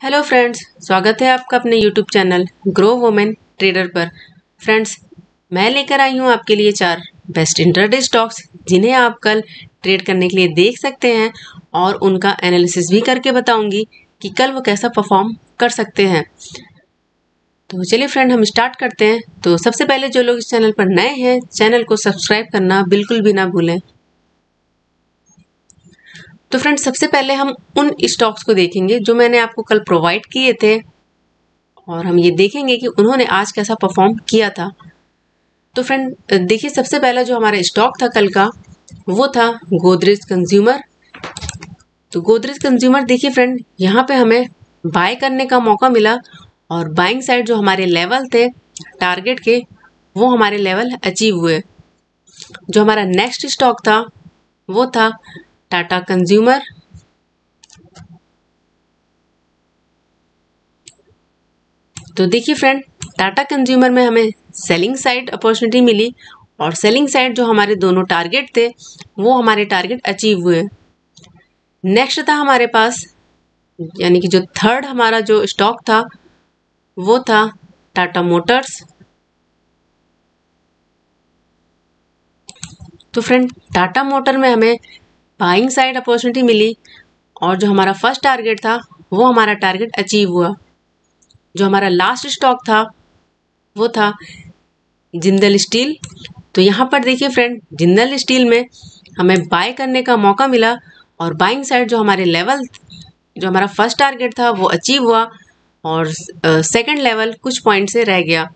Hello friends स्वागत है आपका अपने YouTube channel grow women trader पर। फ्रेंड्स मैं लेकर आई हूँ आपके लिए चार बेस्ट इंटरडे स्टॉक्स जिन्हें आप कल ट्रेड करने के लिए देख सकते हैं और उनका एनालिसिस भी करके बताऊँगी कि कल वो कैसा परफॉर्म कर सकते हैं। तो चलिए फ्रेंड हम स्टार्ट करते हैं। तो सबसे पहले जो लोग इस चैनल पर नए हैं चैनल को सब्सक्राइब करना बिल्कुल भी ना भूलें। तो फ्रेंड्स सबसे पहले हम उन स्टॉक्स को देखेंगे जो मैंने आपको कल प्रोवाइड किए थे। और हम ये देखेंगे कि उन्होंने आज कैसा परफॉर्म किया था। तो फ्रेंड देखिए, सबसे पहला जो हमारा स्टॉक था कल का, वो था गोदरेज कंज्यूमर तो गोदरेज कंज्यूमर देखिए फ्रेंड यहाँ पे हमें बाय करने का मौका मिला और बाइंग साइड जो हमारे लेवल थे टारगेट के, वो हमारे लेवल अचीव हुए। जो हमारा नेक्स्ट स्टॉक था, वो था टाटा कंज्यूमर। तो देखिए फ्रेंड टाटा कंज्यूमर में हमें सेलिंग साइड अपॉर्चुनिटी मिली और सेलिंग साइड जो हमारे दोनों टारगेट थे, वो हमारे टारगेट अचीव हुए। नेक्स्ट था हमारे पास, यानी कि जो थर्ड हमारा जो स्टॉक था, वो था टाटा मोटर्स। तो फ्रेंड टाटा मोटर में हमें बाइंग साइड अपॉर्चुनिटी मिली और जो हमारा फ़र्स्ट टारगेट था, वो हमारा टारगेट अचीव हुआ। जो हमारा लास्ट स्टॉक था, वो था जिंदल स्टील। तो यहाँ पर देखिए फ्रेंड जिंदल स्टील में हमें बाय करने का मौका मिला और बाइंग साइड जो हमारे लेवल जो हमारा फ़र्स्ट टारगेट था, वो अचीव हुआ और सेकंड लेवल कुछ पॉइंट से रह गया।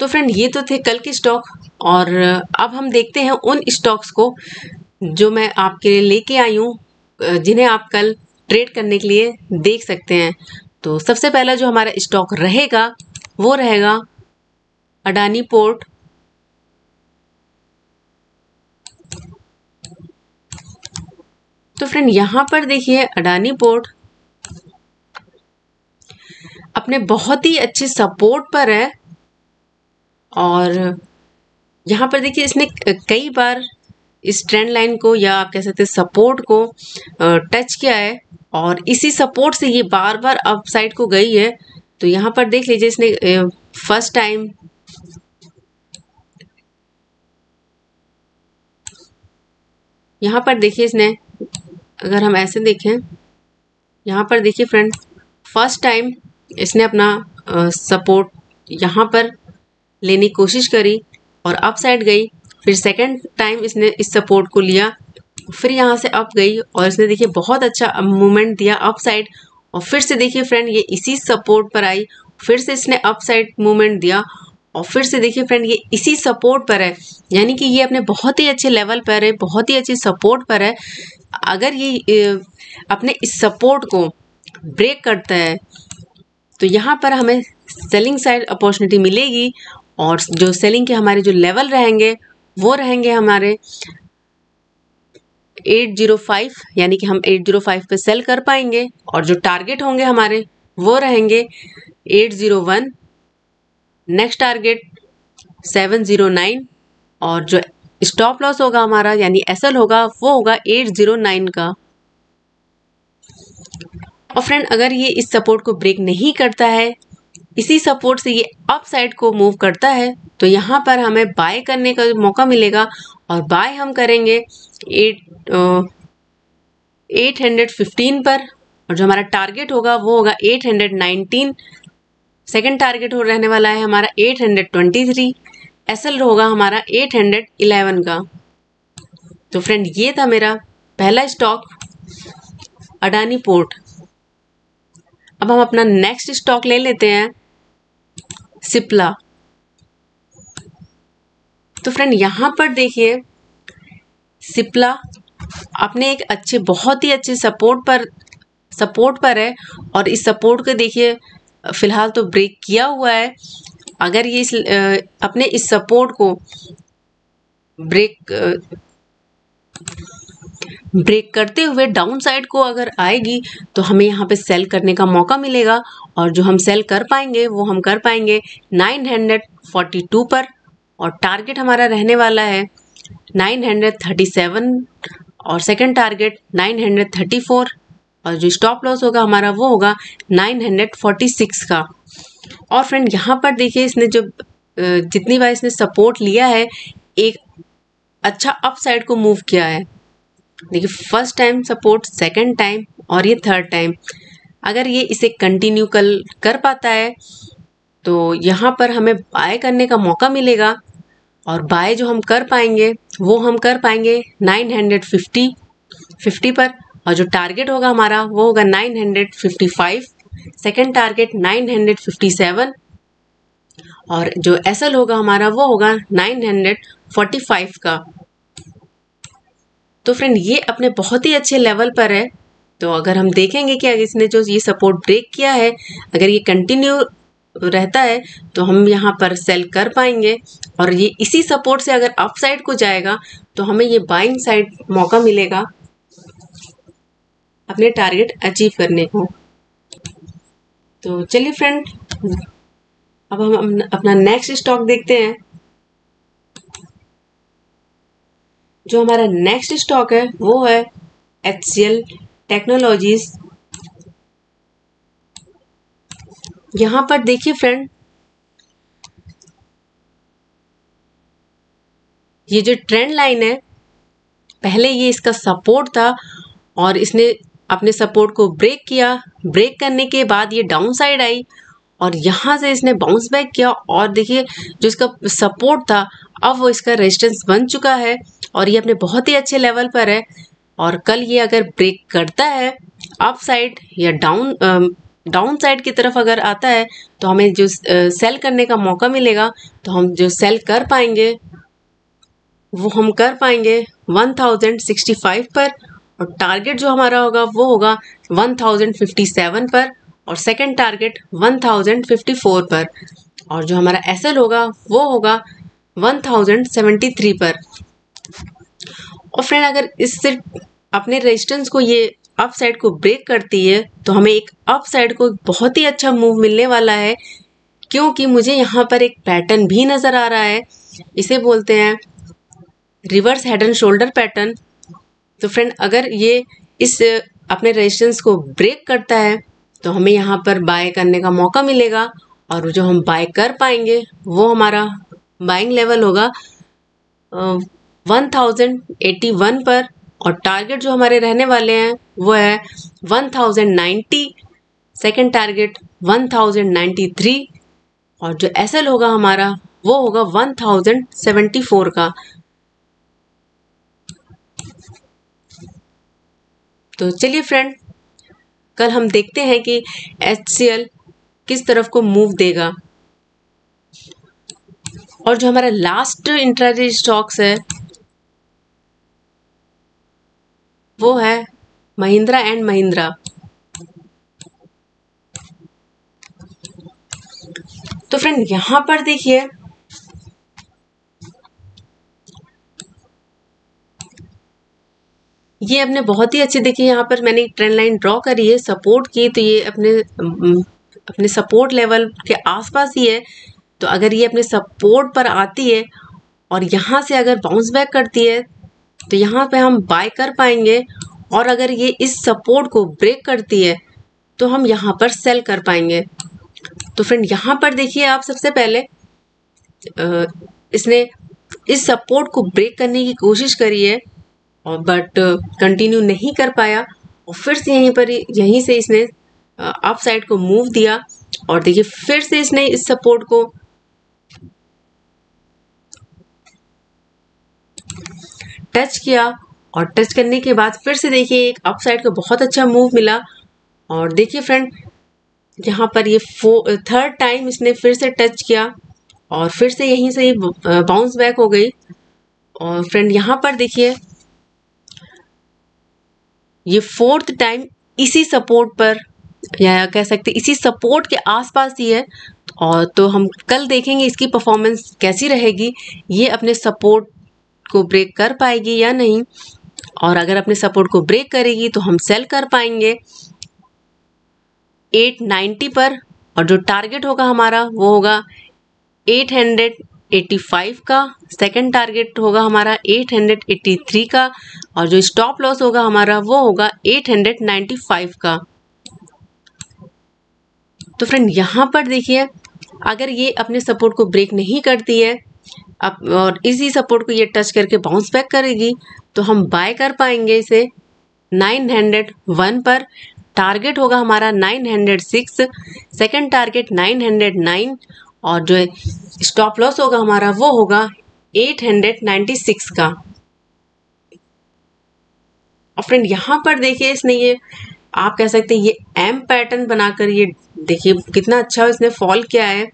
तो फ्रेंड ये तो थे कल के स्टॉक और अब हम देखते हैं उन स्टॉक्स को जो मैं आपके लिए लेके आई हूँ जिन्हें आप कल ट्रेड करने के लिए देख सकते हैं। तो सबसे पहला जो हमारा स्टॉक रहेगा, वो रहेगा अडानी पोर्ट तो फ्रेंड यहाँ पर देखिए अडानी पोर्ट अपने बहुत ही अच्छे सपोर्ट पर है। और यहाँ पर देखिए इसने कई बार इस ट्रेंड लाइन को या आप कह सकते सपोर्ट को टच किया है और इसी सपोर्ट से ये बार बार अप साइड को गई है। तो यहाँ पर देख लीजिए इसने फ़र्स्ट टाइम यहाँ पर देखिए इसने, अगर हम ऐसे देखें, यहाँ पर देखिए फ्रेंड फ़र्स्ट टाइम इसने अपना सपोर्ट यहाँ पर लेने की कोशिश करी और अप साइड गई। फिर सेकंड टाइम इसने इस सपोर्ट को लिया। फिर यहाँ से अप गई और इसने देखिए बहुत अच्छा मूवमेंट दिया अप साइड और फिर से देखिए फ्रेंड ये इसी सपोर्ट पर आई। फिर से इसने अप साइड मूवमेंट दिया और फिर से देखिए फ्रेंड ये इसी सपोर्ट पर है। यानी कि ये अपने बहुत ही अच्छे लेवल पर है, बहुत ही अच्छी सपोर्ट पर है। अगर ये अपने इस सपोर्ट को ब्रेक करता है तो यहाँ पर हमें सेलिंग साइड अपॉर्चुनिटी मिलेगी और जो सेलिंग के हमारे जो लेवल रहेंगे वो रहेंगे हमारे 805 यानी कि हम 805 पे सेल कर पाएँगे, और जो टारगेट होंगे हमारे, वो रहेंगे 801 नेक्स्ट टारगेट 709 और जो स्टॉप लॉस होगा हमारा, यानी एसएल होगा, वो होगा 809 का। और फ्रेंड, अगर ये इस सपोर्ट को ब्रेक नहीं करता है इसी सपोर्ट से ये अप साइड को मूव करता है। तो यहाँ पर हमें बाय करने का मौका मिलेगा और बाय हम करेंगे एट एट हंड्रेड फिफ्टीन पर। और जो हमारा टारगेट होगा वो होगा eight hundred nineteen second target हो रहने वाला है हमारा eight hundred twenty three S L होगा हमारा एट हंड्रेड इलेवन का। तो फ्रेंड ये था मेरा पहला स्टॉक अडानी पोर्ट अब हम अपना नेक्स्ट स्टॉक ले लेते हैं। सिप्ला। तो फ्रेंड यहाँ पर देखिए, सिप्ला अपने एक अच्छे, बहुत ही अच्छे सपोर्ट पर सपोर्ट पर है और इस सपोर्ट को देखिए, फ़िलहाल तो ब्रेक किया हुआ है। अगर ये इस अपने इस सपोर्ट को ब्रेक ब्रेक करते हुए डाउन साइड को अगर आएगी तो हमें यहाँ पे सेल करने का मौका मिलेगा और जो हम सेल कर पाएँगे, वो हम कर पाएँगे 942 पर और टारगेट हमारा रहने वाला है 937 और सेकंड टारगेट 934 और जो स्टॉप लॉस होगा हमारा वो होगा 946 का। और फ्रेंड यहाँ पर देखिए इसने जो जितनी बार इसने सपोर्ट लिया है, एक अच्छा अप साइड को मूव किया है। देखिए first time support second time और ये थर्ड टाइम अगर ये इसे कंटिन्यू कल, कर पाता है तो यहाँ पर हमें बाय करने का मौका मिलेगा और बाय जो हम कर पाएँगे, वो हम कर पाएँगे 950 50 पर। और जो टारगेट होगा हमारा, वो होगा 955 सेकंड टारगेट 957 और जो एल होगा हमारा, वो होगा 945 का। तो फ्रेंड ये अपने बहुत ही अच्छे लेवल पर है। तो अगर हम देखेंगे कि अगर इसने जो ये सपोर्ट ब्रेक किया है, अगर ये कंटिन्यू रहता है तो हम यहाँ पर सेल कर पाएँगे। और ये इसी सपोर्ट से अगर अप साइड को जाएगा तो हमें ये बाइंग साइड मौका मिलेगा अपने टारगेट अचीव करने को। तो चलिए फ्रेंड अब हम अपना नेक्स्ट स्टॉक देखते हैं। जो हमारा नेक्स्ट स्टॉक है, वो है एल टेक्नोलॉजीज़ यहाँ पर देखिए फ्रेंड ये जो ट्रेंड लाइन है, पहले ये इसका सपोर्ट था और इसने अपने सपोर्ट को ब्रेक किया। ब्रेक करने के बाद ये डाउन साइड आई और यहाँ से इसने बाउंस बैक किया और देखिए जो इसका सपोर्ट था, अब वो इसका रेजिस्टेंस बन चुका है। और ये अपने बहुत ही अच्छे लेवल पर है। और कल ये अगर ब्रेक करता है अप साइड या डाउन डाउन साइड की तरफ़ अगर आता है तो हमें जो सेल करने का मौका मिलेगा तो हम जो सेल कर पाएँगे, वो हम कर पाएँगे 1065 पर और टारगेट जो हमारा होगा, वो होगा 1057 पर और सेकंड टारगेट 1054 पर और जो हमारा एसएल होगा, वो होगा 1073 पर। और फ्रेंड अगर इससे अपने रेजिस्टेंस को, ये अप साइड को ब्रेक करती है तो हमें एक अप साइड को बहुत ही अच्छा मूव मिलने वाला है, क्योंकि मुझे यहाँ पर एक पैटर्न भी नज़र आ रहा है। इसे बोलते हैं reverse head and shoulder pattern तो फ्रेंड अगर ये इस, अपने रेजिस्टेंस को ब्रेक करता है तो हमें यहाँ पर बाय करने का मौका मिलेगा, और जो हम बाय कर पाएँगे, वो हमारा बाइंग लेवल होगा। वन थाउज़ेंड एटी वन पर, और टारगेट जो हमारे रहने वाले हैं, वो है one thousand ninety second target one thousand ninety three और जो एस एल होगा हमारा, वो होगा वन थाउज़ेंड सेवेंटी फोर का। तो चलिए फ्रेंड कल हम देखते हैं कि एच सी एल किस तरफ़ को मूव देगा। और जो हमारा लास्ट इंट्राडे स्टॉक्स है वो है महिंद्रा एंड महिंद्रा। तो फ्रेंड यहाँ पर देखिए, ये अपने बहुत ही अच्छे, देखिए यहाँ पर मैंने ट्रेंड लाइन ड्रॉ करी है सपोर्ट की तो ये अपने अपने सपोर्ट लेवल के आसपास ही है। तो अगर ये अपने सपोर्ट पर आती है और यहाँ से अगर बाउंस बैक करती है तो यहाँ पे हम बाय कर पाएँगे और अगर ये इस सपोर्ट को ब्रेक करती है तो हम यहाँ पर सेल कर पाएँगे। तो फ्रेंड यहाँ पर देखिए आप सबसे पहले इसने इस सपोर्ट को ब्रेक करने की कोशिश करी है, और बट कंटिन्यू नहीं कर पाया, और फिर से यहीं पर, यहीं से इसने अप साइड को मूव दिया, और देखिए फिर से इसने इस सपोर्ट को टच किया और टच करने के बाद फिर से देखिए एक अप साइड का बहुत अच्छा मूव मिला। और देखिए फ्रेंड यहाँ पर ये फो थर्ड टाइम इसने फिर से टच किया और फिर से यहीं से बाउंस बैक हो गई। और फ्रेंड यहाँ पर देखिए, ये फोर्थ टाइम इसी सपोर्ट पर, या कह सकते इसी सपोर्ट के आसपास ही है। और तो हम कल देखेंगे इसकी परफॉर्मेंस कैसी रहेगी। ये अपने सपोर्ट को ब्रेक कर पाएगी या नहीं? और अगर अपने सपोर्ट को ब्रेक करेगी तो हम सेल कर पाएँगे। 890 पर, और जो टारगेट होगा हमारा, वो होगा 800 885 का। सेकंड टारगेट होगा हमारा 883 का। और जो स्टॉप लॉस होगा हमारा, वो होगा 895 का। तो फ्रेंड यहाँ पर देखिए, अगर ये अपने सपोर्ट को ब्रेक नहीं करती है अब, और इसी सपोर्ट को ये टच करके बाउंस बैक करेगी तो हम बाय कर पाएँगे इसे 901 पर। टारगेट होगा हमारा 906 सेकंड टारगेट 909 और जो स्टॉप लॉस होगा हमारा वो होगा 896 का। और फ्रेंड यहाँ पर देखिए इसने ये, आप कह सकते हैं ये एम पैटर्न बनाकर ये देखिए कितना अच्छा इसने फॉल किया है।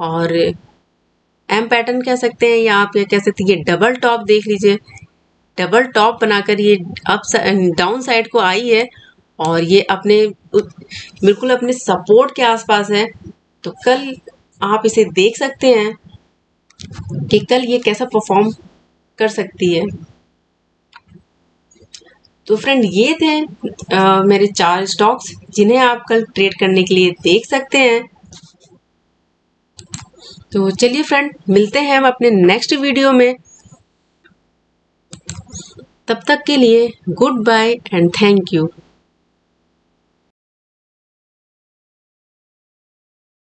और एम पैटर्न कह सकते हैं या आप ये कह सकते हैं ये डबल टॉप देख लीजिए। डबल टॉप बनाकर ये अप डाउन साइड को आई है और ये अपने बिल्कुल अपने सपोर्ट के आसपास है। तो कल आप इसे देख सकते हैं कि कल ये कैसा परफॉर्म कर सकती है। तो फ्रेंड ये थे आ, मेरे चार स्टॉक्स जिन्हें आप कल ट्रेड करने के लिए देख सकते हैं। तो चलिए फ्रेंड मिलते हैं हम अपने नेक्स्ट वीडियो में। तब तक के लिए goodbye and thank you